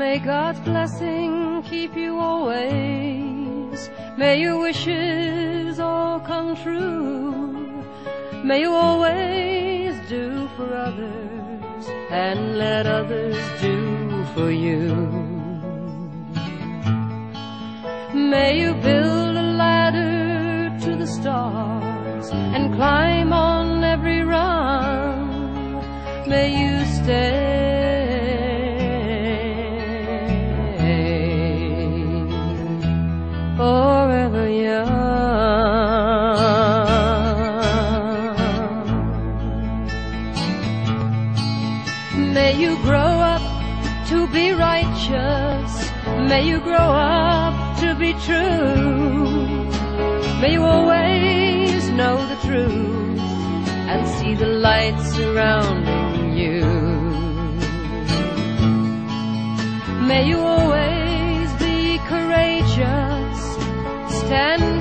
May God's blessing keep you always. May your wishes all come true. May you always do for others and let others do for you. May you build a ladder to the stars and climb on every rung. May you stay you grow up to be righteous. May you grow up to be true. May you always know the truth and see the light surrounding you. May you always be courageous, stand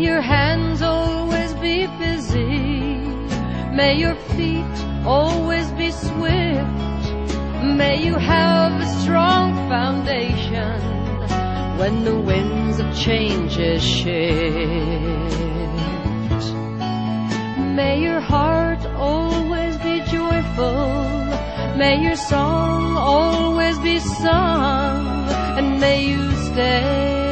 May your hands always be busy. May your feet always be swift. May you have a strong foundation when the winds of changes shift. May your heart always be joyful. May your song always be sung. And may you stay